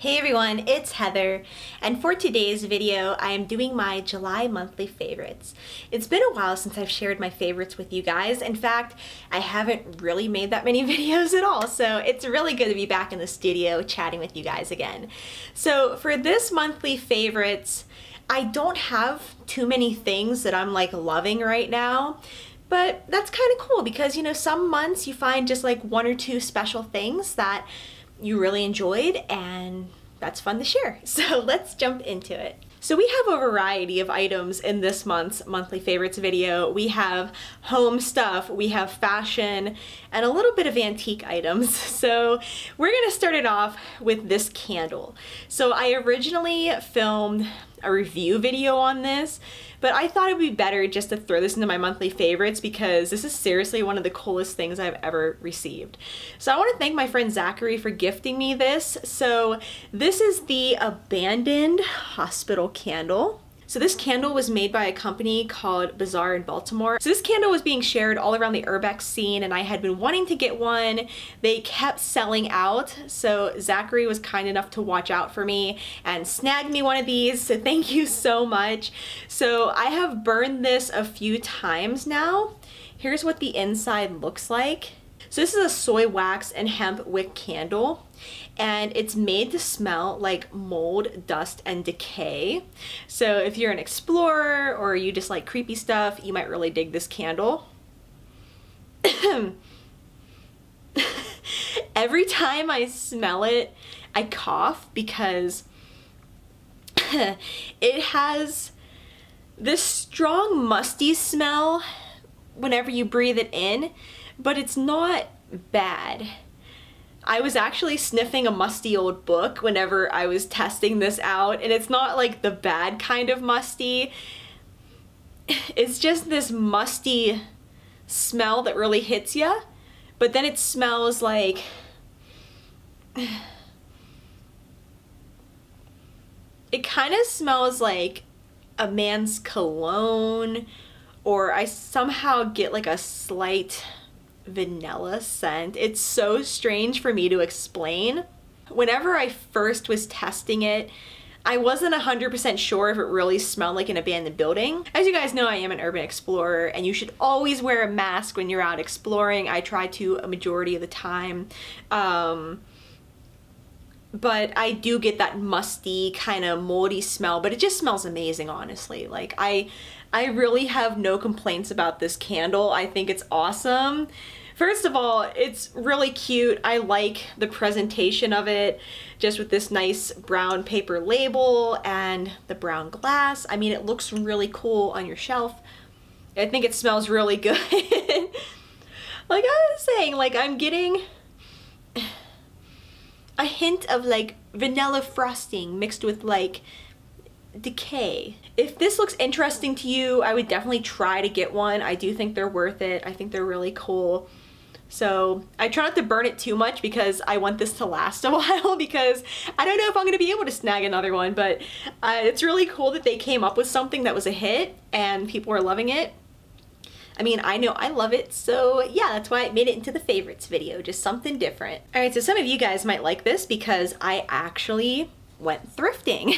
Hey everyone, it's Heather, and for today's video, I am doing my July monthly favorites. It's been a while since I've shared my favorites with you guys. In fact, I haven't really made that many videos at all, so it's really good to be back in the studio chatting with you guys again. So for this monthly favorites, I don't have too many things that I'm like loving right now, but that's kind of cool because, you know, some months you find just like one or two special things that you really enjoyed and that's fun to share. So let's jump into it. So we have a variety of items in this month's monthly favorites video. We have home stuff, we have fashion, and a little bit of antique items. So we're gonna start it off with this candle. So I originally filmed a review video on this, but I thought it would be better just to throw this into my monthly favorites because this is seriously one of the coolest things I've ever received. So I want to thank my friend Zachary for gifting me this. So this is the Abandoned Hospital Candle. So this candle was made by a company called Bazaar in Baltimore. So this candle was being shared all around the urbex scene and I had been wanting to get one. They kept selling out. So Zachary was kind enough to watch out for me and snagged me one of these. So thank you so much. So I have burned this a few times now. Here's what the inside looks like. So this is a soy wax and hemp wick candle and it's made to smell like mold, dust, and decay. So if you're an explorer or you just like creepy stuff, you might really dig this candle. Every time I smell it, I cough because it has this strong musty smell whenever you breathe it in, but it's not bad. I was actually sniffing a musty old book whenever I was testing this out and it's not like the bad kind of musty. It's just this musty smell that really hits you, but then it smells like it kind of smells like a man's cologne or I somehow get like a slight vanilla scent. It's so strange for me to explain. Whenever I first was testing it, I wasn't 100% sure if it really smelled like an abandoned building. As you guys know, I am an urban explorer and you should always wear a mask when you're out exploring. I try to a majority of the time. Um, but I do get that musty kind of moldy smell, but it just smells amazing, honestly. Like I, I really have no complaints about this candle. I think it's awesome. First of all, it's really cute. I like the presentation of it, just with this nice brown paper label and the brown glass. I mean, it looks really cool on your shelf. I think it smells really good. like I was saying, like I'm getting a hint of like vanilla frosting mixed with like decay. If this looks interesting to you, I would definitely try to get one. I do think they're worth it. I think they're really cool. So I try not to burn it too much because I want this to last a while because I don't know if I'm going to be able to snag another one, but uh, it's really cool that they came up with something that was a hit and people are loving it. I mean, I know I love it, so yeah, that's why I made it into the favorites video, just something different. All right, so some of you guys might like this because I actually went thrifting.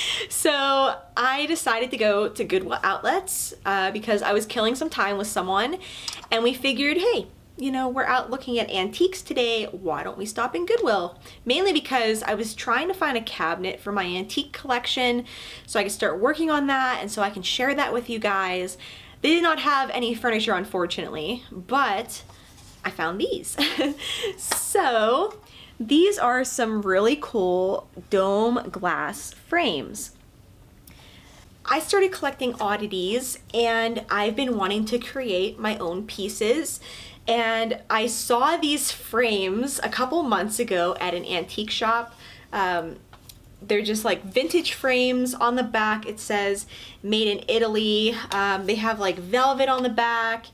so I decided to go to Goodwill outlets uh, because I was killing some time with someone and we figured, hey, you know, we're out looking at antiques today, why don't we stop in Goodwill? Mainly because I was trying to find a cabinet for my antique collection so I could start working on that and so I can share that with you guys. They did not have any furniture, unfortunately, but I found these. so these are some really cool dome glass frames. I started collecting oddities and I've been wanting to create my own pieces and I saw these frames a couple months ago at an antique shop. Um, they're just like vintage frames on the back. It says made in Italy. Um, they have like velvet on the back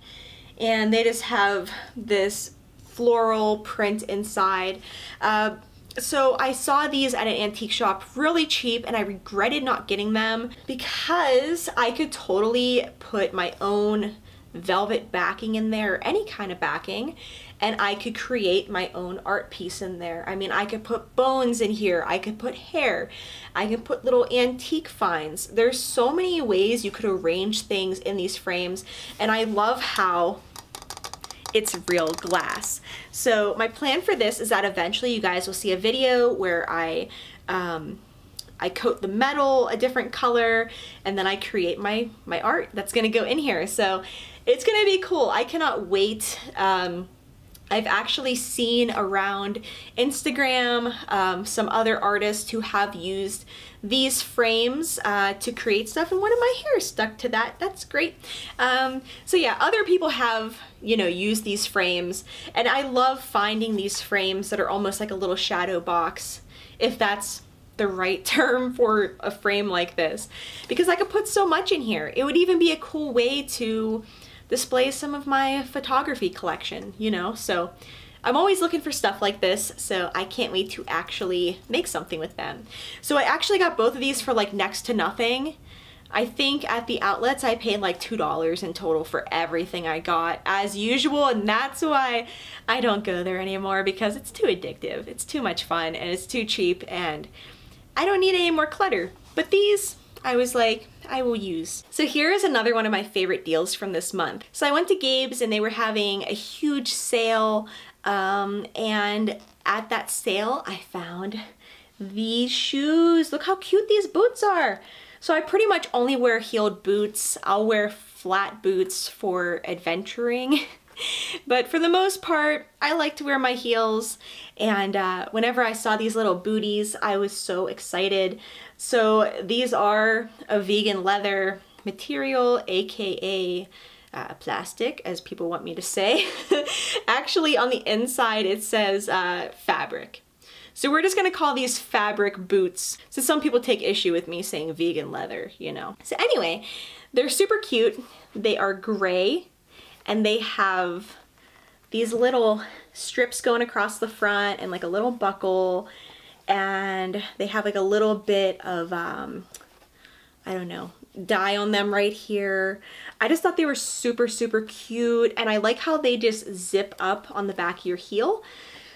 and they just have this floral print inside. Uh, so I saw these at an antique shop really cheap and I regretted not getting them because I could totally put my own velvet backing in there, any kind of backing, and I could create my own art piece in there. I mean, I could put bones in here, I could put hair, I can put little antique finds. There's so many ways you could arrange things in these frames, and I love how it's real glass. So my plan for this is that eventually you guys will see a video where I um, I coat the metal a different color and then I create my, my art that's gonna go in here. So it's gonna be cool. I cannot wait. Um, I've actually seen around Instagram um, some other artists who have used these frames uh, to create stuff and one of my hair stuck to that. That's great. Um, so yeah, other people have, you know, used these frames and I love finding these frames that are almost like a little shadow box if that's the right term for a frame like this because I could put so much in here. It would even be a cool way to display some of my photography collection, you know? So I'm always looking for stuff like this, so I can't wait to actually make something with them. So I actually got both of these for like next to nothing. I think at the outlets I paid like $2 in total for everything I got as usual and that's why I don't go there anymore because it's too addictive. It's too much fun and it's too cheap and I don't need any more clutter. But these, I was like, I will use. So here is another one of my favorite deals from this month. So I went to Gabe's and they were having a huge sale um, and at that sale I found these shoes. Look how cute these boots are. So I pretty much only wear heeled boots. I'll wear flat boots for adventuring. but for the most part, I like to wear my heels. And uh, whenever I saw these little booties, I was so excited. So these are a vegan leather material, AKA uh, plastic, as people want me to say. Actually, on the inside, it says uh, fabric. So we're just gonna call these fabric boots, So some people take issue with me saying vegan leather, you know. So anyway, they're super cute. They are gray and they have these little strips going across the front and like a little buckle and they have like a little bit of um, I don't know dye on them right here. I just thought they were super super cute and I like how they just zip up on the back of your heel.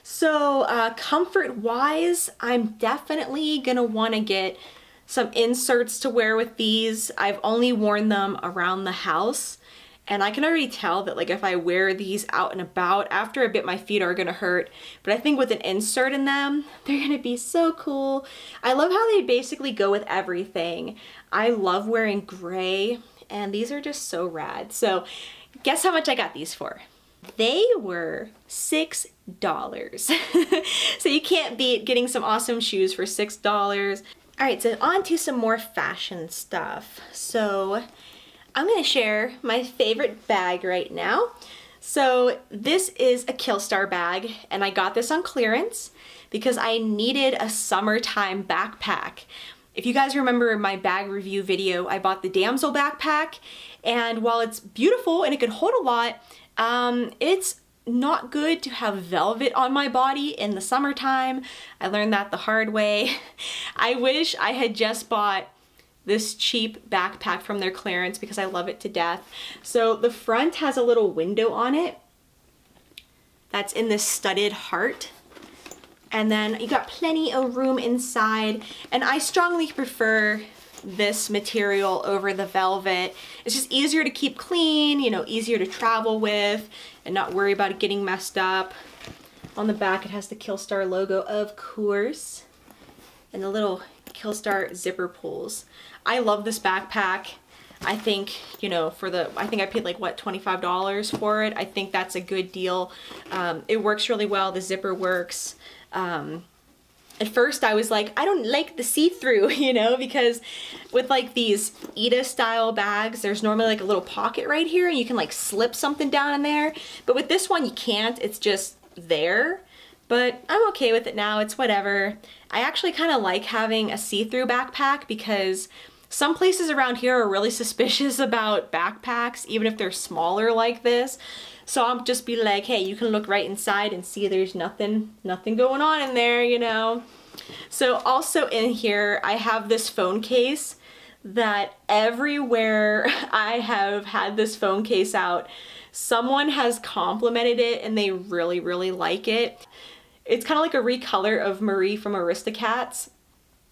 So uh, comfort wise I'm definitely gonna want to get some inserts to wear with these. I've only worn them around the house and I can already tell that like if I wear these out and about, after a bit my feet are gonna hurt. But I think with an insert in them, they're gonna be so cool. I love how they basically go with everything. I love wearing gray and these are just so rad. So guess how much I got these for? They were $6. so you can't beat getting some awesome shoes for $6. All right, so on to some more fashion stuff. So I'm gonna share my favorite bag right now. So this is a Killstar bag and I got this on clearance because I needed a summertime backpack. If you guys remember my bag review video, I bought the Damsel backpack and while it's beautiful and it can hold a lot, um, it's not good to have velvet on my body in the summertime. I learned that the hard way. I wish I had just bought this cheap backpack from their clearance because I love it to death. So the front has a little window on it that's in this studded heart. And then you got plenty of room inside. And I strongly prefer this material over the velvet. It's just easier to keep clean, you know, easier to travel with and not worry about it getting messed up. On the back it has the Killstar logo, of course, and the little Killstar zipper pulls. I love this backpack. I think, you know, for the, I think I paid like, what, $25 for it. I think that's a good deal. Um, it works really well. The zipper works. Um, at first I was like, I don't like the see-through, you know, because with like these Ita style bags, there's normally like a little pocket right here and you can like slip something down in there. But with this one, you can't. It's just there. But I'm okay with it now. It's whatever. I actually kind of like having a see-through backpack because some places around here are really suspicious about backpacks, even if they're smaller like this. So I'll just be like, hey, you can look right inside and see there's nothing, nothing going on in there, you know. So also in here, I have this phone case that everywhere I have had this phone case out, someone has complimented it and they really, really like it. It's kind of like a recolor of Marie from Aristocats,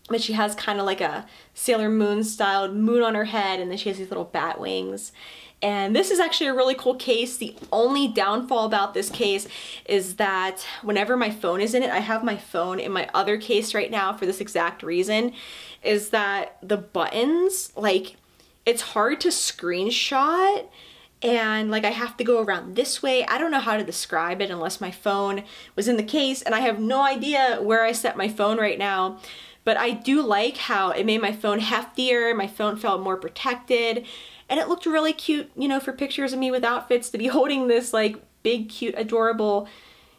but she has kind of like a Sailor Moon styled moon on her head and then she has these little bat wings. And this is actually a really cool case. The only downfall about this case is that whenever my phone is in it, I have my phone in my other case right now for this exact reason, is that the buttons, like, it's hard to screenshot and like I have to go around this way. I don't know how to describe it unless my phone was in the case and I have no idea where I set my phone right now. But I do like how it made my phone heftier, my phone felt more protected, and it looked really cute, you know, for pictures of me with outfits to be holding this like big, cute, adorable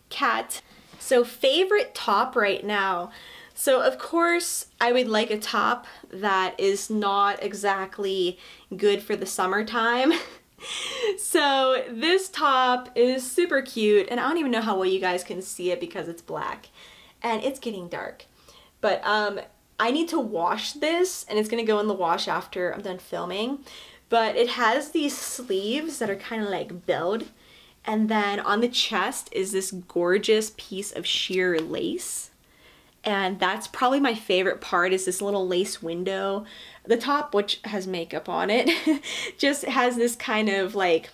cat. So favorite top right now. So of course I would like a top that is not exactly good for the summertime. so this top is super cute and I don't even know how well you guys can see it because it's black and it's getting dark. But um, I need to wash this and it's gonna go in the wash after I'm done filming. But it has these sleeves that are kind of like belled. And then on the chest is this gorgeous piece of sheer lace. And that's probably my favorite part is this little lace window. The top, which has makeup on it, just has this kind of like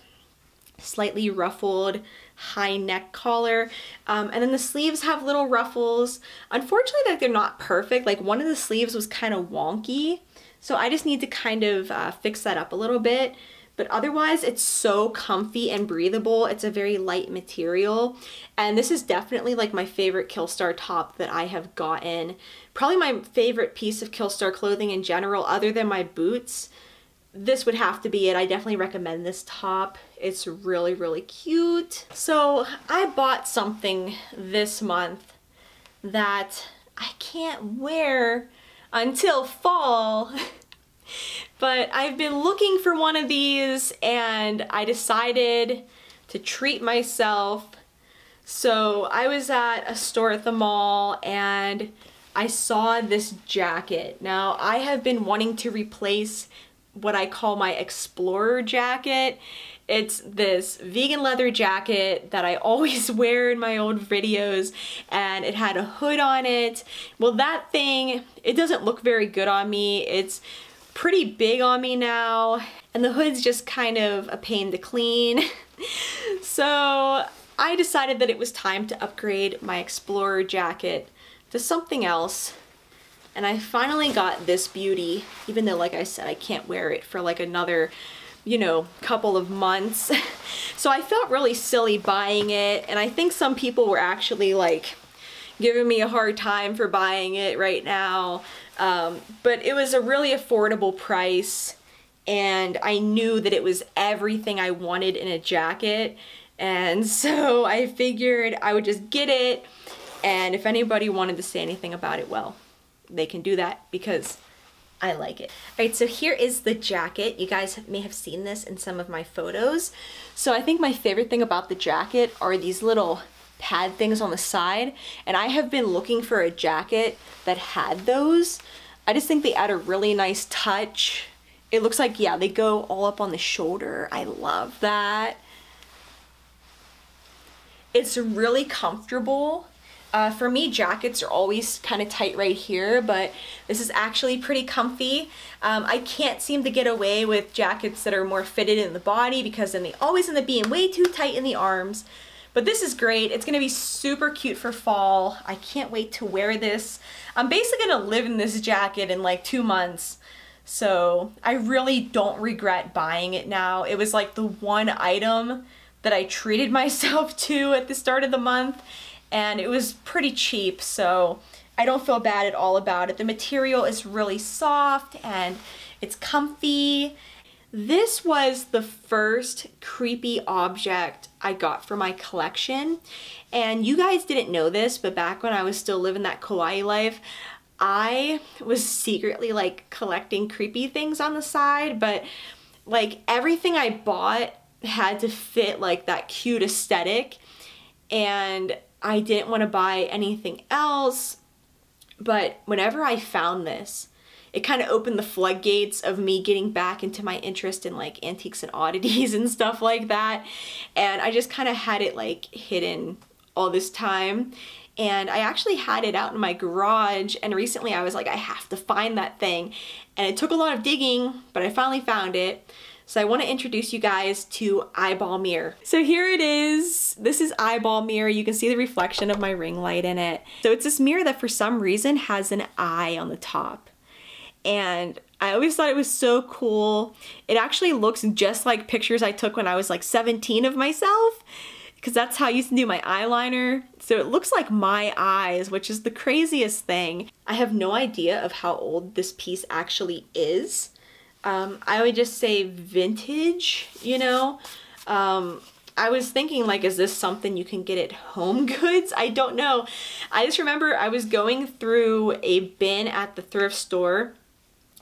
slightly ruffled high neck collar. Um, and then the sleeves have little ruffles. Unfortunately, like they're not perfect. Like one of the sleeves was kind of wonky. So I just need to kind of uh, fix that up a little bit. But otherwise, it's so comfy and breathable. It's a very light material. And this is definitely like my favorite Killstar top that I have gotten. Probably my favorite piece of Killstar clothing in general, other than my boots this would have to be it. I definitely recommend this top. It's really, really cute. So I bought something this month that I can't wear until fall. but I've been looking for one of these and I decided to treat myself. So I was at a store at the mall and I saw this jacket. Now I have been wanting to replace what I call my explorer jacket. It's this vegan leather jacket that I always wear in my old videos and it had a hood on it. Well that thing, it doesn't look very good on me. It's pretty big on me now and the hood's just kind of a pain to clean. so I decided that it was time to upgrade my explorer jacket to something else and I finally got this beauty, even though like I said, I can't wear it for like another, you know, couple of months. so I felt really silly buying it. And I think some people were actually like giving me a hard time for buying it right now. Um, but it was a really affordable price and I knew that it was everything I wanted in a jacket. And so I figured I would just get it and if anybody wanted to say anything about it, well, they can do that because I like it. All right, so here is the jacket. You guys may have seen this in some of my photos. So I think my favorite thing about the jacket are these little pad things on the side. And I have been looking for a jacket that had those. I just think they add a really nice touch. It looks like, yeah, they go all up on the shoulder. I love that. It's really comfortable. Uh, for me, jackets are always kind of tight right here, but this is actually pretty comfy. Um, I can't seem to get away with jackets that are more fitted in the body because then they always end up being way too tight in the arms. But this is great. It's gonna be super cute for fall. I can't wait to wear this. I'm basically gonna live in this jacket in like two months. So I really don't regret buying it now. It was like the one item that I treated myself to at the start of the month and it was pretty cheap so I don't feel bad at all about it. The material is really soft and it's comfy. This was the first creepy object I got for my collection and you guys didn't know this but back when I was still living that kawaii life I was secretly like collecting creepy things on the side but like everything I bought had to fit like that cute aesthetic and I didn't want to buy anything else. But whenever I found this, it kind of opened the floodgates of me getting back into my interest in like antiques and oddities and stuff like that. And I just kind of had it like hidden all this time. And I actually had it out in my garage and recently I was like, I have to find that thing. And it took a lot of digging, but I finally found it. So I want to introduce you guys to Eyeball Mirror. So here it is. This is Eyeball Mirror. You can see the reflection of my ring light in it. So it's this mirror that for some reason has an eye on the top. And I always thought it was so cool. It actually looks just like pictures I took when I was like 17 of myself because that's how I used to do my eyeliner. So it looks like my eyes, which is the craziest thing. I have no idea of how old this piece actually is. Um, I would just say vintage, you know? Um, I was thinking like, is this something you can get at Home Goods? I don't know. I just remember I was going through a bin at the thrift store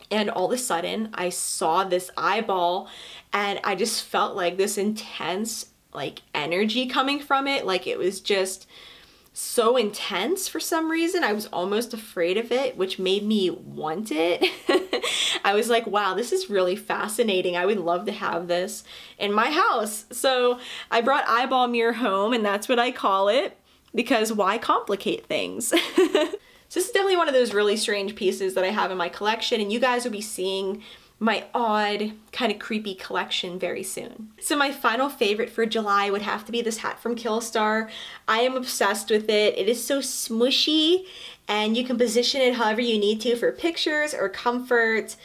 and all of a sudden I saw this eyeball and I just felt like this intense like energy coming from it. Like it was just so intense for some reason. I was almost afraid of it, which made me want it. I was like, wow, this is really fascinating. I would love to have this in my house. So I brought Eyeball Mirror home and that's what I call it because why complicate things? so this is definitely one of those really strange pieces that I have in my collection and you guys will be seeing my odd, kind of creepy collection very soon. So my final favorite for July would have to be this hat from Killstar. I am obsessed with it. It is so smushy and you can position it however you need to for pictures or comfort.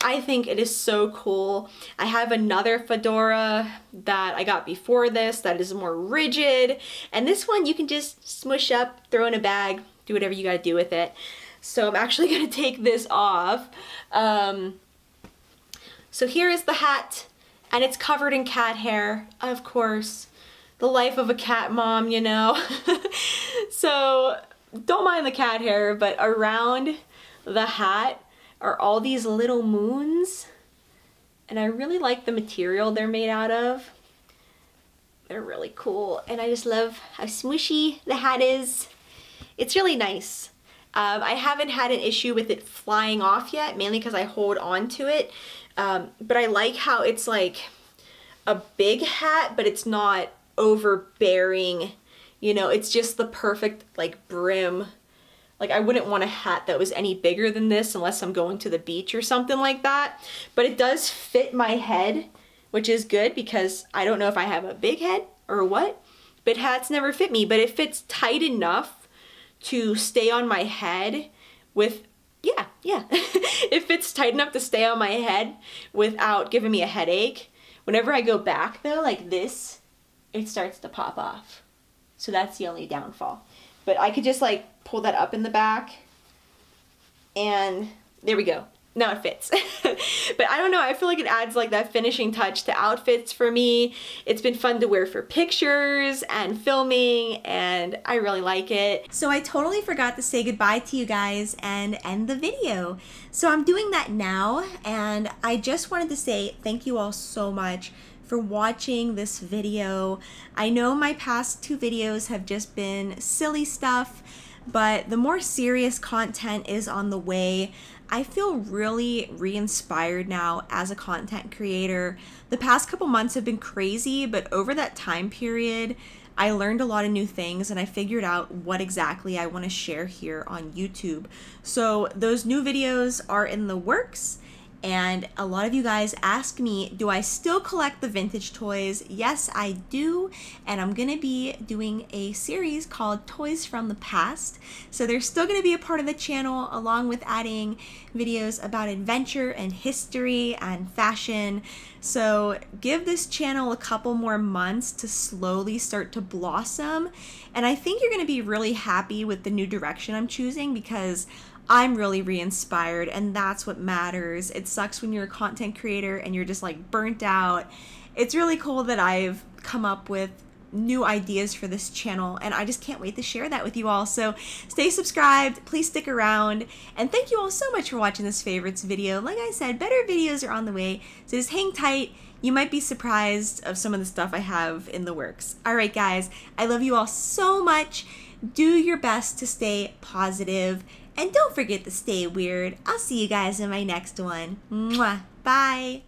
I think it is so cool. I have another fedora that I got before this that is more rigid. And this one you can just smush up, throw in a bag, do whatever you gotta do with it. So I'm actually gonna take this off. Um, so here is the hat, and it's covered in cat hair, of course. The life of a cat mom, you know. so don't mind the cat hair, but around the hat are all these little moons. And I really like the material they're made out of. They're really cool. And I just love how smooshy the hat is. It's really nice. Um, I haven't had an issue with it flying off yet, mainly because I hold on to it. Um, but I like how it's like a big hat, but it's not overbearing. You know, it's just the perfect like brim. Like I wouldn't want a hat that was any bigger than this unless I'm going to the beach or something like that. But it does fit my head, which is good because I don't know if I have a big head or what. But hats never fit me, but it fits tight enough to stay on my head with yeah, yeah. it fits tight enough to stay on my head without giving me a headache. Whenever I go back though, like this, it starts to pop off. So that's the only downfall. But I could just like pull that up in the back and there we go now it fits. but I don't know, I feel like it adds like that finishing touch to outfits for me. It's been fun to wear for pictures and filming and I really like it. So I totally forgot to say goodbye to you guys and end the video. So I'm doing that now and I just wanted to say thank you all so much for watching this video. I know my past two videos have just been silly stuff, but the more serious content is on the way. I feel really re inspired now as a content creator. The past couple months have been crazy, but over that time period, I learned a lot of new things and I figured out what exactly I want to share here on YouTube. So, those new videos are in the works and a lot of you guys ask me, do I still collect the vintage toys? Yes, I do. And I'm going to be doing a series called Toys from the Past. So they're still going to be a part of the channel along with adding videos about adventure and history and fashion. So give this channel a couple more months to slowly start to blossom. And I think you're going to be really happy with the new direction I'm choosing because I'm really re inspired, and that's what matters. It sucks when you're a content creator and you're just like burnt out. It's really cool that I've come up with new ideas for this channel and I just can't wait to share that with you all. So stay subscribed, please stick around, and thank you all so much for watching this favorites video. Like I said, better videos are on the way, so just hang tight. You might be surprised of some of the stuff I have in the works. Alright guys, I love you all so much. Do your best to stay positive And don't forget to stay weird. I'll see you guys in my next one. Mwah. Bye.